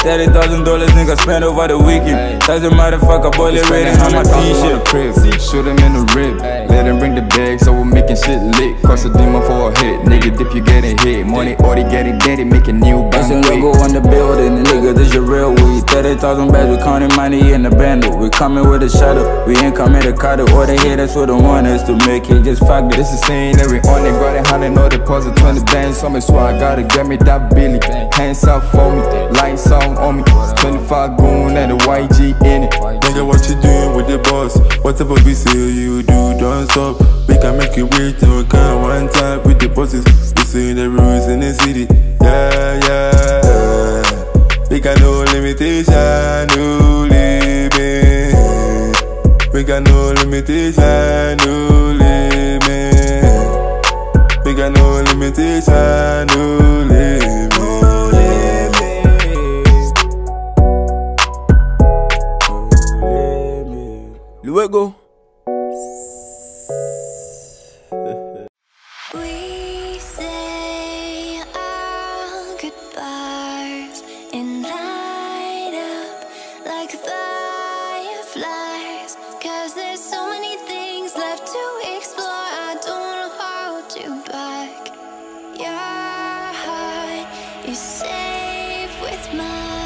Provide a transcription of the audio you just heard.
30,000 dollars, nigga, spent over the weekend. Thousand motherfucker, bullet rating on my t-shirt. crib, shoot him in the rib. Let him bring the bag, so we're making shit lit. Cross a demon for a hit, nigga, dip you getting hit. Money already getting daddy, making new Listen, bang logo on the building, weed. 30,000 bags, we counting money in the bundle. We coming with a shadow, we ain't coming to cuddle. All they hate us, we don't want us to make it, just fuck This this. is saying that we on it, got a hundred, no deposit, 20 bands on me, so I gotta get me that Billy. Hands up for me, lights on on me. 25 goon and the YG in it. Nigga, what you doing with the boss? Whatever we say you do, don't stop. We can make it wait till we can one time with the bosses. We say the rules no limitation, no limit. We got no no limit. Luego. Our goodbyes and light up like fireflies. Back. Your heart is safe with mine.